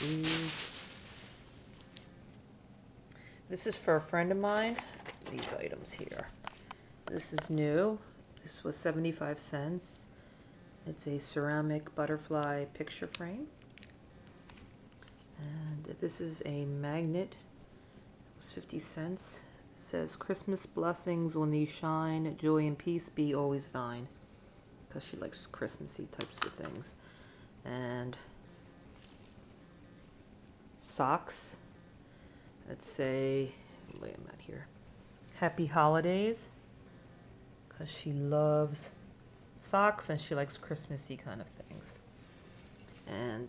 these. This is for a friend of mine. These items here. This is new. This was 75 cents. It's a ceramic butterfly picture frame. And this is a magnet. It was 50 cents. It says Christmas blessings on thee shine, joy and peace be always thine. Because she likes Christmassy types of things. And socks that say, lay them out here, Happy Holidays. Because she loves socks and she likes Christmassy kind of things. And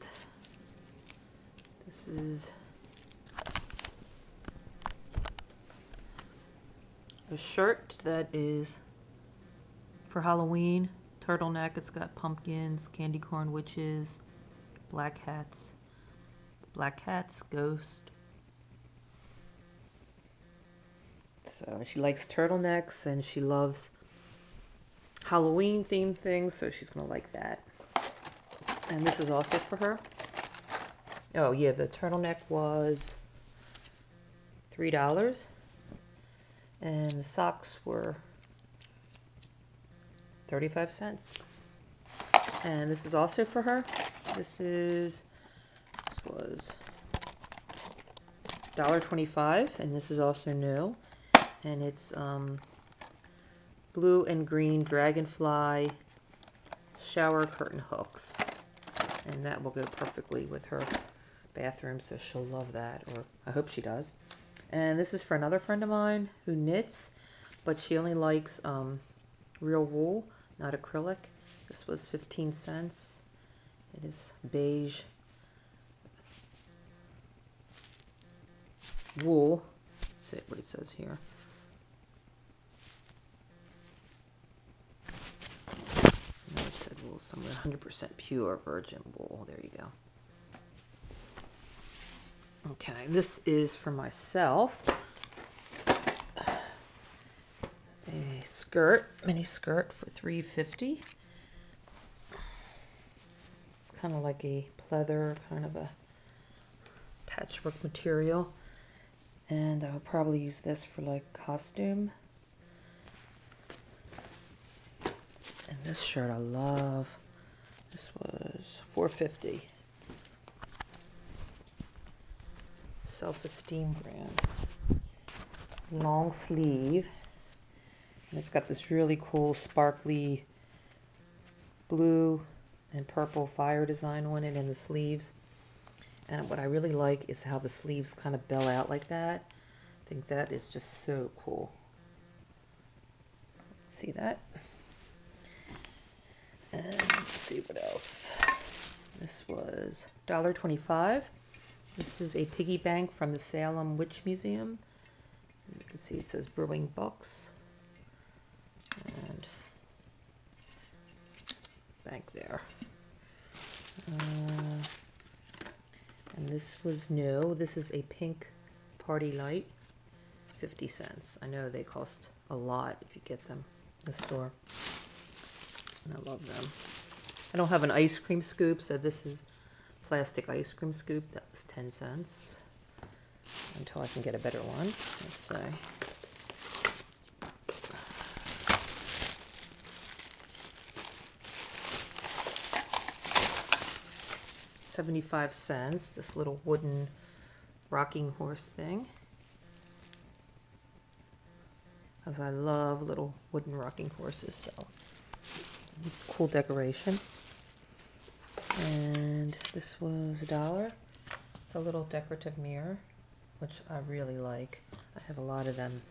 this is a shirt that is for Halloween. Turtleneck, it's got pumpkins, candy corn witches, black hats, black hats, ghost. So she likes turtlenecks and she loves Halloween themed things, so she's gonna like that. And this is also for her. Oh yeah, the turtleneck was three dollars, and the socks were thirty-five cents. And this is also for her. This is was $1.25, and this is also new, and it's um blue and green dragonfly shower curtain hooks. And that will go perfectly with her bathroom, so she'll love that, or I hope she does. And this is for another friend of mine who knits, but she only likes um, real wool, not acrylic. This was 15 cents. It is beige wool. See what it says here. wool, somewhere 100% pure virgin wool. There you go. Okay, this is for myself. A skirt, mini skirt for 350. It's kind of like a pleather, kind of a patchwork material. And I will probably use this for like costume And this shirt I love. This was 450. Self-esteem brand. Long sleeve. And it's got this really cool sparkly blue and purple fire design on it in the sleeves. And what I really like is how the sleeves kind of bell out like that. I think that is just so cool. See that? And let's see what else. This was $1.25. This is a piggy bank from the Salem Witch Museum. You can see it says Brewing Books. And bank there. Uh, this was new. This is a pink party light. 50 cents. I know they cost a lot if you get them in the store. And I love them. I don't have an ice cream scoop, so this is plastic ice cream scoop. That was 10 cents. Until I can get a better one. Let's see. 75 cents, this little wooden rocking horse thing. Because I love little wooden rocking horses, so cool decoration. And this was a dollar. It's a little decorative mirror, which I really like. I have a lot of them.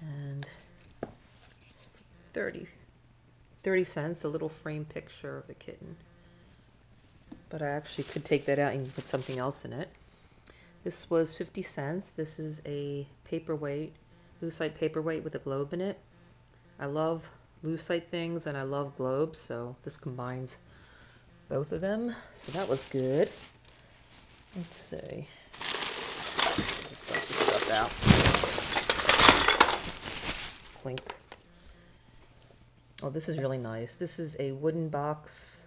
And 30, 30 cents, a little frame picture of a kitten. But I actually could take that out and put something else in it. This was 50 cents. This is a paperweight, lucite paperweight with a globe in it. I love lucite things and I love globes, so this combines both of them. So that was good. Let's see. Just dump this stuff out. Clink. Oh, this is really nice. This is a wooden box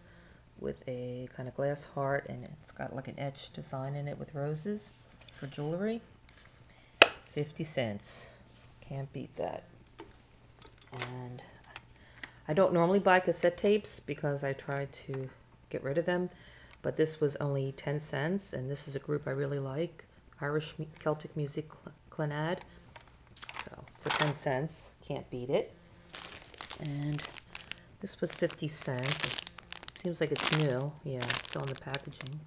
with a kind of glass heart and it's got like an etched design in it with roses for jewelry. 50 cents. Can't beat that. And I don't normally buy cassette tapes because I try to get rid of them, but this was only 10 cents and this is a group I really like, Irish Celtic Music Clannad. So for 10 cents, can't beat it. And this was 50 cents. Seems like it's new. Yeah, it's still in the packaging.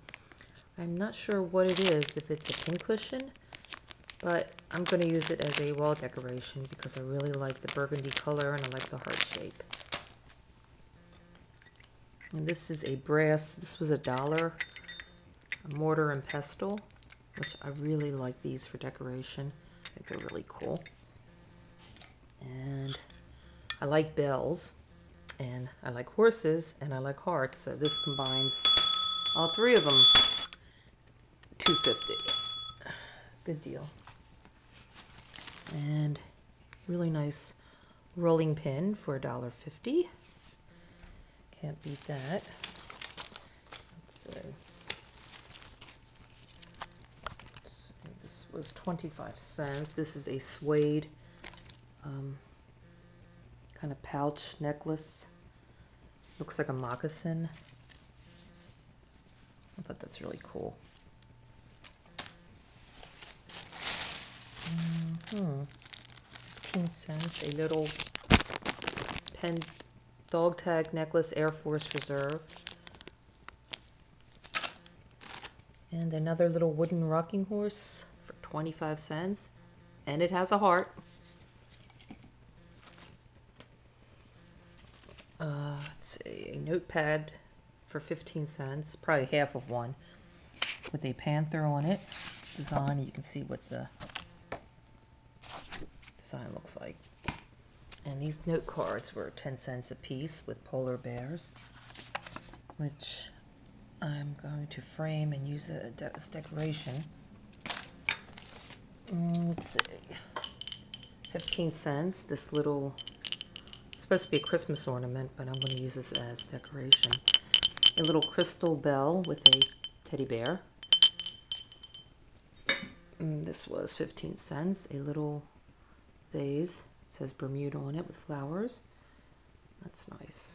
I'm not sure what it is, if it's a pincushion, but I'm going to use it as a wall decoration because I really like the burgundy color and I like the heart shape. And this is a brass, this was a dollar, a mortar and pestle, which I really like these for decoration. I think they're really cool. And I like bells, and I like horses, and I like hearts. So this combines all three of them. 250 Good deal. And really nice rolling pin for $1.50. Can't beat that. See. This was 25 cents. This is a suede um, kind of pouch necklace. Looks like a moccasin. I thought that's really cool. Mm hmm 15 cents, a little pen dog tag necklace, Air Force Reserve. And another little wooden rocking horse for 25 cents. And it has a heart. Uh, let's a notepad for 15 cents, probably half of one, with a panther on it. Design, you can see what the design looks like. And these note cards were 10 cents a piece with polar bears, which I'm going to frame and use as decoration. Mm, let's see, 15 cents, this little supposed to be a Christmas ornament, but I'm going to use this as decoration. A little crystal bell with a teddy bear. And this was 15 cents. A little vase. It says Bermuda on it with flowers. That's nice.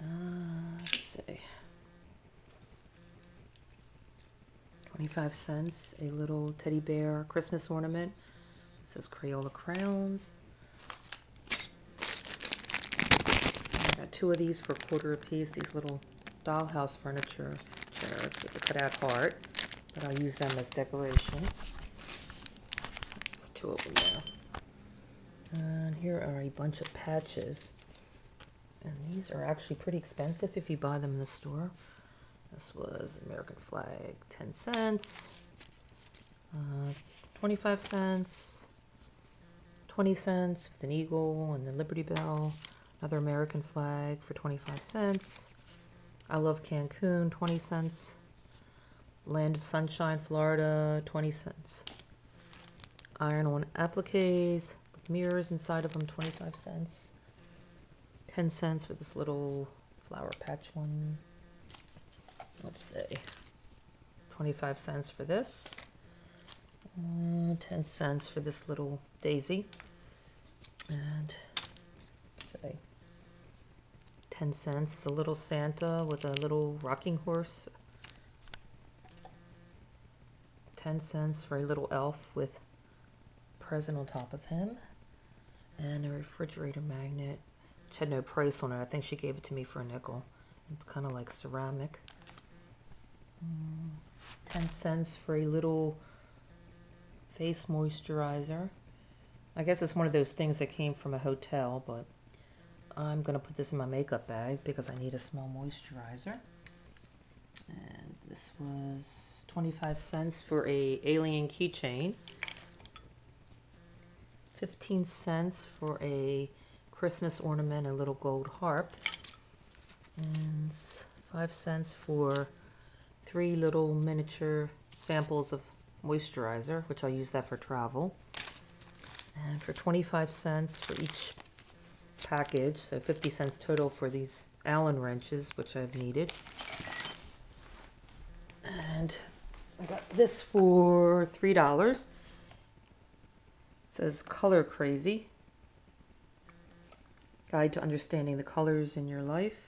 Uh, let's see. 25 cents. A little teddy bear Christmas ornament. It says Crayola Crowns. got two of these for a quarter a piece. These little dollhouse furniture chairs with the cutout heart. But I'll use them as decoration. There's two of them there. And here are a bunch of patches. And these are actually pretty expensive if you buy them in the store. This was American flag, 10 cents, uh, 25 cents, 20 cents with an eagle and the Liberty Bell. Another American flag for 25 cents. I love Cancun, 20 cents. Land of Sunshine, Florida, 20 cents. Iron on appliques with mirrors inside of them, 25 cents. 10 cents for this little flower patch one. Let's see. 25 cents for this. Uh, 10 cents for this little daisy. And 10 cents. a little Santa with a little rocking horse. 10 cents for a little elf with present on top of him. And a refrigerator magnet, which had no price on it. I think she gave it to me for a nickel. It's kind of like ceramic. Mm, 10 cents for a little face moisturizer. I guess it's one of those things that came from a hotel, but I'm going to put this in my makeup bag because I need a small moisturizer. And this was 25 cents for a alien keychain. 15 cents for a Christmas ornament, a little gold harp. And 5 cents for three little miniature samples of moisturizer, which I'll use that for travel. And for 25 cents for each package, so 50 cents total for these Allen wrenches, which I've needed. And I got this for $3. It says Color Crazy. Guide to Understanding the Colors in Your Life.